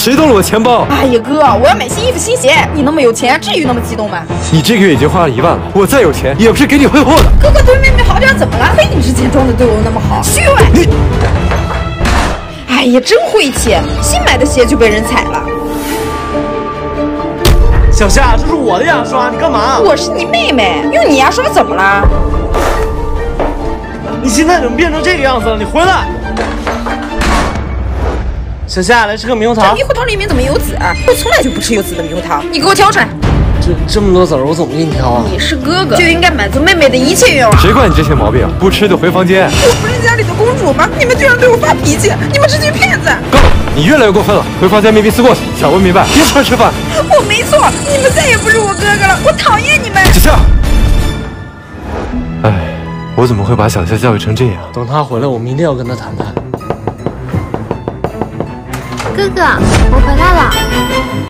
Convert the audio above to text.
谁动了我钱包？哎呀哥，我要买新衣服新鞋，你那么有钱，至于那么激动吗？你这个月已经花了一万了，我再有钱也不是给你挥霍的。哥哥对妹妹好点怎么了？非你之前装的对我那么好，虚伪！你，哎呀，真晦气，新买的鞋就被人踩了。小夏，这是我的牙刷，你干嘛？我是你妹妹，用你牙刷怎么了？你现在怎么变成这个样子了？你回来！小夏，来吃个猕猴桃猕。猴桃里面怎么有籽？我从来就不吃有籽的猕猴桃，你给我挑出来。这这么多籽儿，我怎么给你挑啊？你是哥哥，就应该满足妹妹的一切愿望。谁管你这些毛病？不吃就回房间。我不是家里的公主吗？你们居然对我发脾气，你们这群骗子！够了，你越来越过分了。回房间面壁思过去，想不明白，别出来吃饭。我没错，你们再也不是我哥哥了，我讨厌你们！小夏，哎，我怎么会把小夏教育成这样？等他回来，我们一定要跟他谈谈。哥我回来了。